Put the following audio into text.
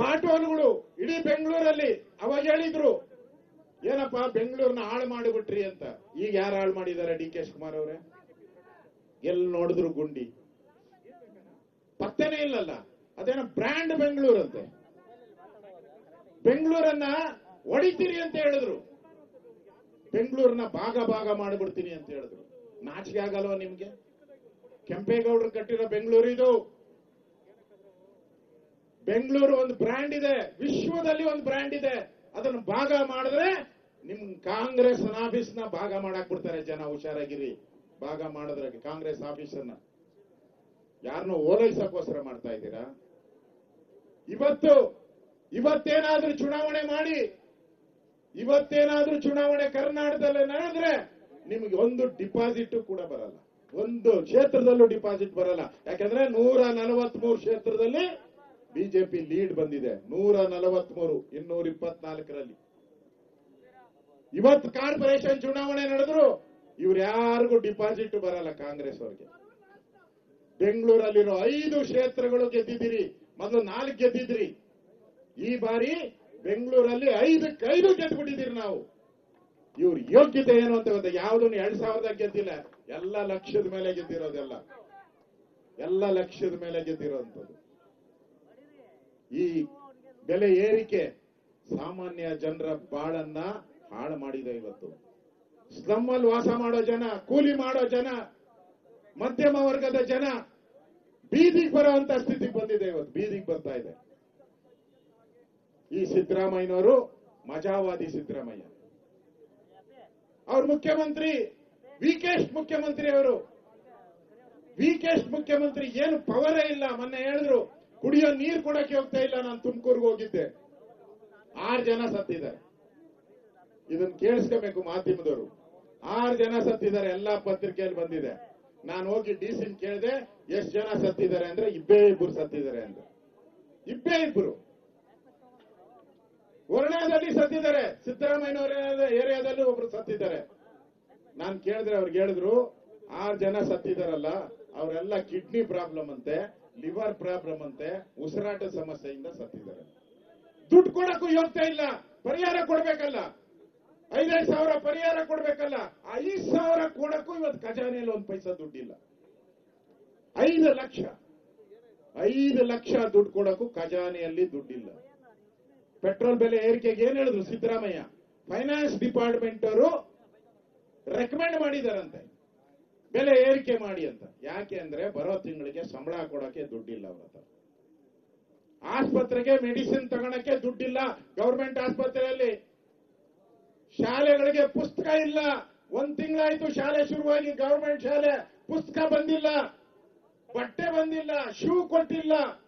ಪಾಟೋನ್ಗಳು ಇಡೀ ಬೆಂಗಳೂರಲ್ಲಿ ಅವಾಗ ಹೇಳಿದ್ರು, ಏನಪ್ಪ ಬೆಂಗಳೂರನ್ನ ಹಾಳು ಮಾಡಿಬಿಟ್ರಿ ಅಂತ. ಈಗ ಯಾರು ಹಾಳು ಮಾಡಿದ್ದಾರೆ ಡಿ ಕೆ ಶಿವಕುಮಾರ್ ಅವರೇ? ಎಲ್ಲಿ ನೋಡಿದ್ರು ಗುಂಡಿ. ಪತ್ತೆನೇ ಇಲ್ಲಲ್ಲ. ಅದೇನೋ ಬ್ರ್ಯಾಂಡ್ ಬೆಂಗಳೂರಂತೆ ಬೆಂಗಳೂರನ್ನ ಹೊಡಿತೀರಿ ಅಂತ ಹೇಳಿದ್ರು. ಬೆಂಗಳೂರನ್ನ ಭಾಗ ಭಾಗ ಮಾಡಿಬಿಡ್ತೀನಿ ಅಂತ ಹೇಳಿದ್ರು. ನಾಚಿಕೆ ಆಗಲ್ವ ನಿಮ್ಗೆ? ಕೆಂಪೇಗೌಡರು ಕಟ್ಟಿರೋ ಬೆಂಗಳೂರು ಇದು. ಬೆಂಗಳೂರು ಒಂದು ಬ್ರ್ಯಾಂಡ್ ಇದೆ, ವಿಶ್ವದಲ್ಲಿ ಒಂದು ಬ್ರ್ಯಾಂಡ್ ಇದೆ. ಅದನ್ನು ಭಾಗ ಮಾಡಿದ್ರೆ ನಿಮ್ ಕಾಂಗ್ರೆಸ್ ಆಫೀಸ್ನ ಭಾಗ ಮಾಡಾಕ್ ಬಿಡ್ತಾರೆ ಜನ, ಹುಷಾರಾಗಿರಿ. ಭಾಗ ಮಾಡಿದ್ರೆ ಕಾಂಗ್ರೆಸ್ ಆಫೀಸನ್ನ ಯಾರನ್ನು ಓಲೈಸಕ್ಕೋಸ್ಕರ ಮಾಡ್ತಾ ಇದ್ದೀರಾ? ಇವತ್ತು, ಇವತ್ತೇನಾದ್ರೂ ಚುನಾವಣೆ ಮಾಡಿ, ಇವತ್ತೇನಾದ್ರೂ ಚುನಾವಣೆ ಕರ್ನಾಟಕದಲ್ಲಿ ನಡೆದ್ರೆ ನಿಮ್ಗೆ ಒಂದು ಡಿಪಾಸಿಟ್ ಕೂಡ ಬರಲ್ಲ. ಒಂದು ಕ್ಷೇತ್ರದಲ್ಲೂ ಡಿಪಾಸಿಟ್ ಬರಲ್ಲ. ಯಾಕಂದ್ರೆ ನೂರ ನಲವತ್ಮೂರು ಕ್ಷೇತ್ರದಲ್ಲಿ ಬಿಜೆಪಿ ಲೀಡ್ ಬಂದಿದೆ ನೂರ ನಲವತ್ಮೂರು, ಇನ್ನೂರ ಇಪ್ಪತ್ನಾಲ್ಕರಲ್ಲಿ. ಇವತ್ತು ಕಾರ್ಪೊರೇಷನ್ ಚುನಾವಣೆ ನಡೆದ್ರು, ಇವ್ರು ಯಾರಿಗೂ ಡಿಪಾಸಿಟ್ ಬರಲ್ಲ ಕಾಂಗ್ರೆಸ್ ಅವ್ರಿಗೆ. ಬೆಂಗಳೂರಲ್ಲಿರೋ ಐದು ಕ್ಷೇತ್ರಗಳು ಗೆದ್ದಿದ್ದೀರಿ, ಮೊದಲು ನಾಲ್ಕು ಗೆದ್ದಿದ್ರಿ. ಈ ಬಾರಿ ಬೆಂಗಳೂರಲ್ಲಿ ಐದಕ್ಕೆ ಐದು ಗೆದ್ಬಿಟ್ಟಿದ್ದೀರಿ ನಾವು. ಇವ್ರ ಯೋಗ್ಯತೆ ಏನು ಅಂತ ಗೊತ್ತ? ಯಾವುದನ್ನು ಎರಡ್ ಸಾವಿರದ ಗೆದ್ದಿಲ್ಲ. ಎಲ್ಲ ಲಕ್ಷದ ಮೇಲೆ ಗೆದ್ದಿರೋದೆಲ್ಲ. ಎಲ್ಲ ಲಕ್ಷದ ಮೇಲೆ ಗೆದ್ದಿರೋಂಥದ್ದು. ಈ ಬೆಲೆ ಏರಿಕೆ ಸಾಮಾನ್ಯ ಜನರ ಬಾಳನ್ನ ಹಾಳು ಮಾಡಿದೆ ಇವತ್ತು. ಸ್ಲಮ್ಮಲ್ಲಿ ವಾಸ ಮಾಡೋ ಜನ, ಕೂಲಿ ಮಾಡೋ ಜನ, ಮಧ್ಯಮ ವರ್ಗದ ಜನ ಬೀದಿಗೆ ಬರುವಂತ ಸ್ಥಿತಿಗೆ ಬಂದಿದೆ ಇವತ್ತು, ಬೀದಿಗೆ ಬರ್ತಾ ಇದೆ. ಈ ಸಿದ್ದರಾಮಯ್ಯನವರು ಮಜಾವಾದಿ ಸಿದ್ದರಾಮಯ್ಯ. ಅವ್ರ ಮುಖ್ಯಮಂತ್ರಿ, ವಿಕೇಶ್ ಮುಖ್ಯಮಂತ್ರಿ ಅವರು. ವಿಕೇಶ್ ಮುಖ್ಯಮಂತ್ರಿ ಏನು ಪವರೇ ಇಲ್ಲ, ಮೊನ್ನೆ ಹೇಳಿದ್ರು. ಕುಡಿಯೋ ನೀರು ಕೊಡಕ್ಕೆ ಹೋಗ್ತಾ ಇಲ್ಲ, ನಾನು ತುಮಕೂರ್ಗೆ ಹೋಗಿದ್ದೆ. ಆರು ಜನ ಸತ್ತಿದ್ದಾರೆ. ಇದನ್ನ ಕೇಳಿಸ್ಕೋಬೇಕು ಮಾಧ್ಯಮದವರು. ಆರು ಜನ ಸತ್ತಿದ್ದಾರೆ, ಎಲ್ಲಾ ಪತ್ರಿಕೆಯಲ್ಲಿ ಬಂದಿದೆ. ನಾನು ಹೋಗಿ ಡಿ ಸಿನ್ ಕೇಳಿದೆ, ಎಷ್ಟು ಜನ ಸತ್ತಿದ್ದಾರೆ ಅಂದ್ರೆ ಇಬ್ಬೇ ಇಬ್ಬರು ಸತ್ತಿದ್ದಾರೆ ಅಂತ ಇಬ್ಬೇ ಇಬ್ಬರು ವರ್ಣದಲ್ಲಿ ಸತ್ತಿದ್ದಾರೆ. ಸಿದ್ದರಾಮಯ್ಯನವರ ಏರಿಯಾದಲ್ಲೂ ಒಬ್ರು ಸತ್ತಿದ್ದಾರೆ. ನಾನು ಕೇಳಿದ್ರೆ ಅವ್ರಿಗೆ ಹೇಳಿದ್ರು, ಆರು ಜನ ಸತ್ತಿದಾರಲ್ಲ, ಅವರೆಲ್ಲ ಕಿಡ್ನಿ ಪ್ರಾಬ್ಲಮ್ ಅಂತೆ. ಲಿವರ್ ಪ್ರಾಬ್ಲಮ್ ಅಂತೆ ಉಸಿರಾಟ ಸಮಸ್ಯೆಯಿಂದ ಸತ್ತಿದ್ದಾರೆ. ದುಡ್ಡು ಕೊಡಕ್ಕೂ ಯೋಗ್ಯತೆ ಇಲ್ಲ. ಪರಿಹಾರ ಕೊಡ್ಬೇಕಲ್ಲ. ಐದೈದು ಸಾವಿರ ಪರಿಹಾರ ಕೊಡ್ಬೇಕಲ್ಲ. ಐದು ಸಾವಿರ ಕೊಡಕ್ಕೂ ಇವತ್ತು ಖಜಾನೆಯಲ್ಲಿ ಒಂದು ಪೈಸಾ ದುಡ್ಡಿಲ್ಲ. ಐದು ಲಕ್ಷ. ಐದು ಲಕ್ಷ ದುಡ್ಡು ಕೊಡಕ್ಕೂ ಖಜಾನೆಯಲ್ಲಿ ದುಡ್ಡಿಲ್ಲ. ಪೆಟ್ರೋಲ್ ಬೆಲೆ ಏರಿಕೆಗೆ ಏನ್ ಹೇಳಿದ್ರು ಸಿದ್ದರಾಮಯ್ಯ? ಫೈನಾನ್ಸ್ ಡಿಪಾರ್ಟ್ಮೆಂಟ್ ಅವರು ರೆಕಮೆಂಡ್ ಮಾಡಿದಾರಂತೆ. ಬೆಲೆ ಏರಿಕೆ ಮಾಡಿ ಅಂತ. ಯಾಕೆ ಅಂದ್ರೆ ಬರೋ ತಿಂಗಳಿಗೆ ಸಂಬಳ ಕೊಡಕ್ಕೆ ದುಡ್ಡಿಲ್ಲ ಅವ್ರ ಹತ್ರ. ಆಸ್ಪತ್ರೆಗೆ ಮೆಡಿಸಿನ್ ತಗೊಳಕ್ಕೆ ದುಡ್ಡಿಲ್ಲ ಗೌರ್ಮೆಂಟ್ ಆಸ್ಪತ್ರೆಯಲ್ಲಿ. ಶಾಲೆಗಳಿಗೆ ಪುಸ್ತಕ ಇಲ್ಲ. ಒಂದ್ ತಿಂಗಳಾಯ್ತು ಶಾಲೆ ಶುರುವಾಗಿ ಗೌರ್ಮೆಂಟ್ ಶಾಲೆ. ಪುಸ್ತಕ ಬಂದಿಲ್ಲ. ಬಟ್ಟೆ ಬಂದಿಲ್ಲ. ಶೂ ಕೊಟ್ಟಿಲ್ಲ.